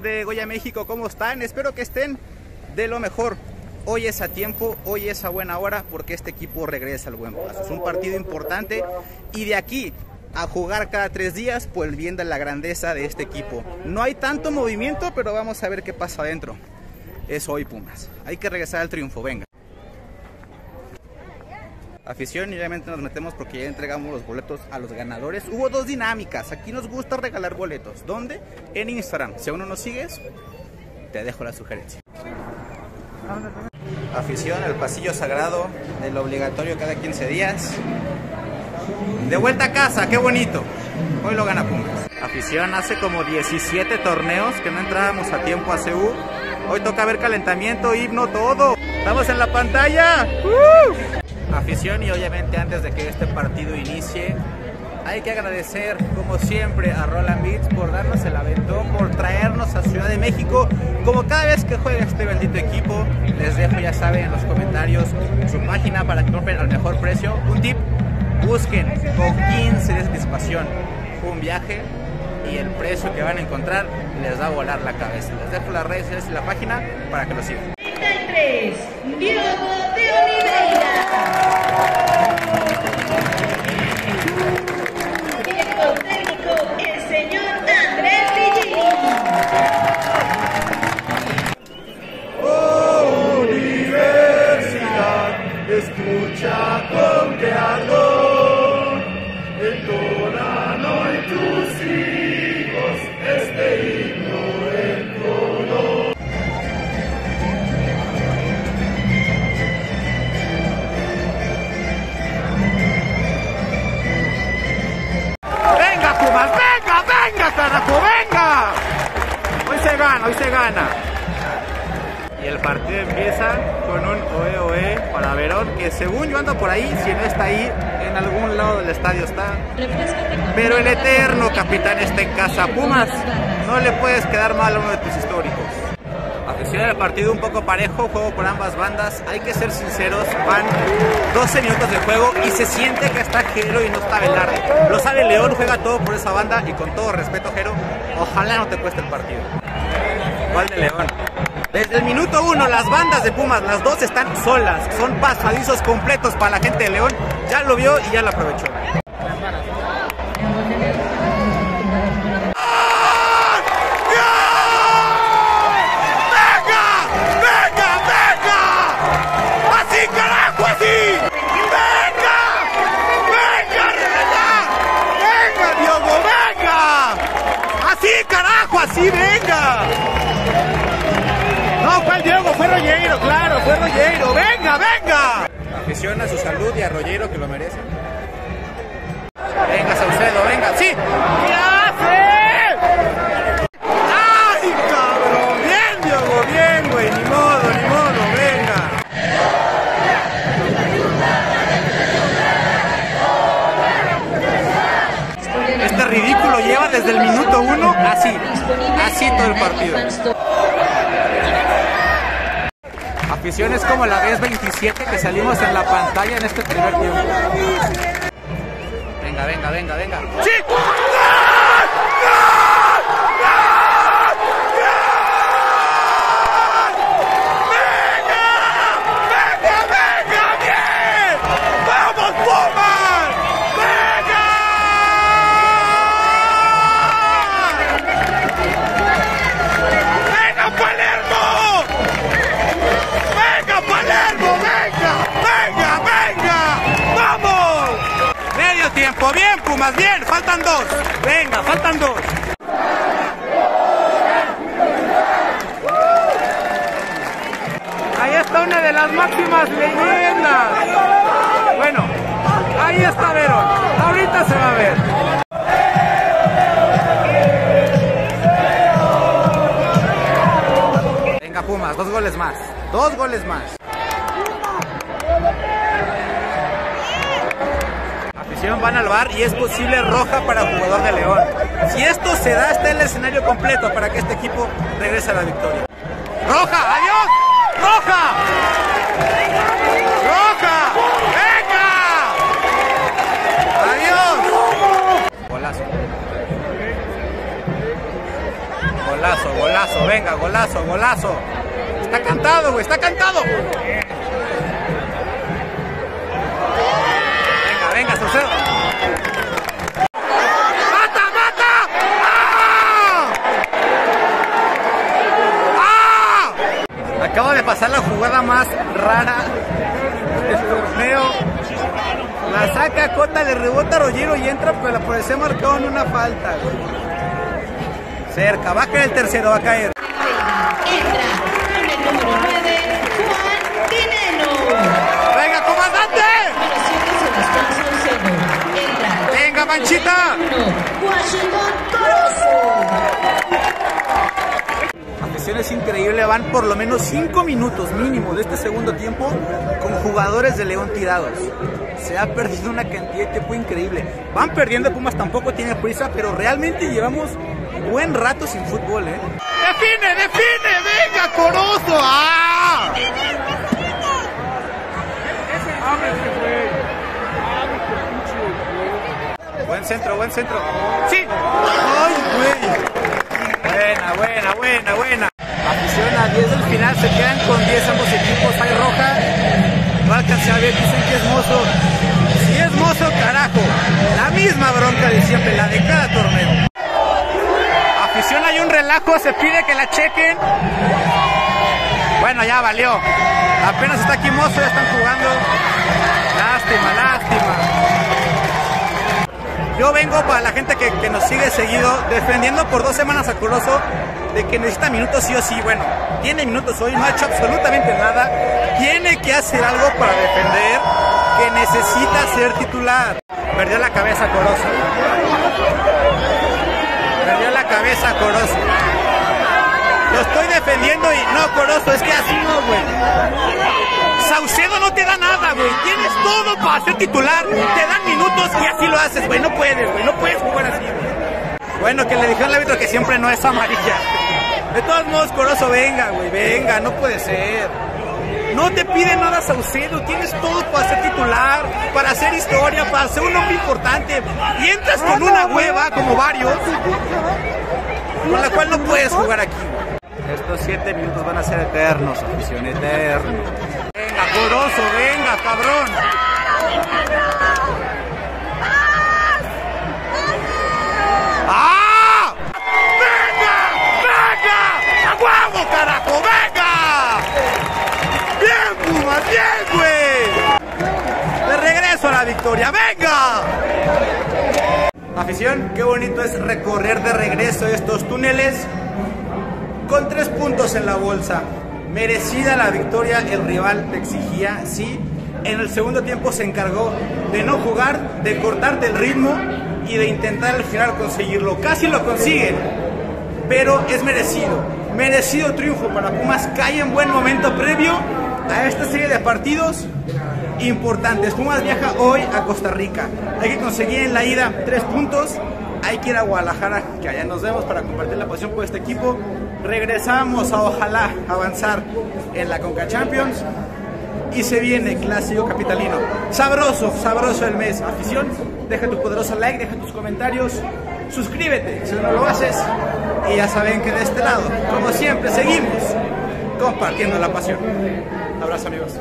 de Goya México, ¿cómo están? Espero que estén de lo mejor. Hoy es a tiempo, hoy es a buena hora porque este equipo regresa al buen paso. Es un partido importante y de aquí a jugar cada tres días, pues bien de la grandeza de este equipo. No hay tanto movimiento, pero vamos a ver qué pasa adentro. Es hoy Pumas. Hay que regresar al triunfo, venga. Afición y obviamente nos metemos porque ya entregamos los boletos a los ganadores. Hubo dos dinámicas. Aquí nos gusta regalar boletos. ¿Dónde? En Instagram. Si aún no nos sigues, te dejo la sugerencia. Afición, el pasillo sagrado del obligatorio cada 15 días. De vuelta a casa, qué bonito. Hoy lo gana Pumas. Afición, hace como 17 torneos que no entrábamos a tiempo a CU. Hoy toca ver calentamiento, himno, todo. Estamos en la pantalla. ¡Uh! Y obviamente antes de que este partido inicie, hay que agradecer como siempre a Roland Beats por darnos el aventón, por traernos a Ciudad de México. Como cada vez que juega este bendito equipo, les dejo ya saben en los comentarios su página para que compren al mejor precio. Un tip, busquen con 15 de anticipación un viaje y el precio que van a encontrar les va a volar la cabeza. Les dejo las redes y la página para que lo sigan. 33, Diego de Oliveira. Y el partido empieza con un oe para Verón, que según yo ando por ahí, si no está ahí, en algún lado del estadio está. Pero el eterno capitán está en casa. Pumas, no le puedes quedar mal a uno de tus históricos. Afición del partido un poco parejo, juego por ambas bandas. Hay que ser sinceros, van 12 minutos de juego y se siente que está Jero y no está Velarde. Lo sabe León, juega todo por esa banda y con todo respeto, Jero, ojalá no te cueste el partido. ¿Cuál de León? Desde el minuto uno, las bandas de Pumas, las dos están solas. Son pasadizos completos para la gente de León. Ya lo vio y ya lo aprovechó. ¡Venga! ¡Venga, venga! ¡Así, carajo, así! ¡Venga! Rollero. ¡Venga, venga! Afición a su salud y a Rollero que lo merece. Venga, Saucedo, venga, sí. ¿Qué hace? ¡Ay, cabrón! Bien, Diogo, bien, güey. Ni modo, ni modo, venga. Este ridículo lleva desde el minuto uno así, así todo el partido. Afición es como la vez 27 que salimos en la pantalla en este primer tiempo. Venga, venga, venga, venga. ¡Sí! Pumas, bien, faltan dos. Venga, faltan dos. Ahí está una de las máximas leyendas. Bueno, ahí está Verón. Ahorita se va a ver. Venga Pumas, dos goles más. Dos goles más. Van al bar y es posible roja para jugador de León. Si esto se da, está el escenario completo para que este equipo regrese a la victoria. ¡Roja! ¡Adiós! ¡Roja! ¡Roja! ¡Venga! ¡Adiós! Golazo. Golazo, golazo, venga, golazo, golazo. Está cantado, güey, está cantado. Acaba de pasar la jugada más rara del torneo. La saca Cota, le rebota a Rollero y entra, pero la policía marcó en una falta. güey. Cerca, va a caer el tercero, va a caer. Entra con el número 9, Juan Dineno. ¡Venga, comandante! ¡Venga, Manchita! 1, Washington Corozo. afición es increíble, van por lo menos 5 minutos mínimo de este segundo tiempo con jugadores de León tirados. Se ha perdido una cantidad de tiempo increíble. Van perdiendo, Pumas tampoco tiene prisa, pero realmente llevamos buen rato sin fútbol, ¿eh? ¡Define, define! ¡Venga, Corozo! ¡Ah! Buen centro, buen centro. ¡Sí! ¡Ay, güey! Buena, buena, buena, buena. Afición a 10 del final, se quedan con 10 ambos equipos. Hay roja. No alcancé a ver, dicen que es mozo. Si es mozo, carajo. La misma bronca de siempre, la de cada torneo. Afición, hay un relajo, se pide que la chequen. Bueno, ya valió. Apenas está aquí mozo, ya están jugando. Lástima, lástima. Yo vengo para la gente que, nos sigue seguido, defendiendo por dos semanas a Corozo de que necesita minutos sí o sí. Bueno, tiene minutos hoy, no ha hecho absolutamente nada. Tiene que hacer algo para defender, que necesita ser titular. Perdió la cabeza Corozo. Perdió la cabeza Corozo. Lo estoy defendiendo y no, Corozo, es que así no, güey. Saucedo no te da nada, güey. Tienes todo para ser titular. Te haces, güey. No puedes, güey. No puedes jugar así, güey. Bueno, que le dijeron al árbitro que siempre no es amarilla. De todos modos, Corozo, venga, güey. Venga, no puede ser. No te pide nada Saucedo, tienes todo para ser titular, para hacer historia, para ser un hombre importante. Y entras con una hueva, como varios, con la cual no puedes jugar aquí. Estos siete minutos van a ser eternos, afición, eternos. Venga, Corozo, venga, cabrón. Qué bonito es recorrer de regreso estos túneles con tres puntos en la bolsa. Merecida la victoria, el rival te exigía, sí. En el segundo tiempo se encargó de no jugar, de cortarte el ritmo y de intentar al final conseguirlo. Casi lo consiguen, pero es merecido. Merecido triunfo para Pumas. Cae en buen momento previo a esta serie de partidos importantes. Pumas viaja hoy a Costa Rica. Hay que conseguir en la ida tres puntos. Hay que ir a Guadalajara, que allá nos vemos para compartir la pasión por este equipo. Regresamos a ojalá avanzar en la Conca Champions. Y se viene clásico capitalino. Sabroso, sabroso el mes. Afición, deja tu poderoso like, deja tus comentarios. Suscríbete si no lo haces. Y ya saben que de este lado, como siempre, seguimos compartiendo la pasión. Abrazo amigos.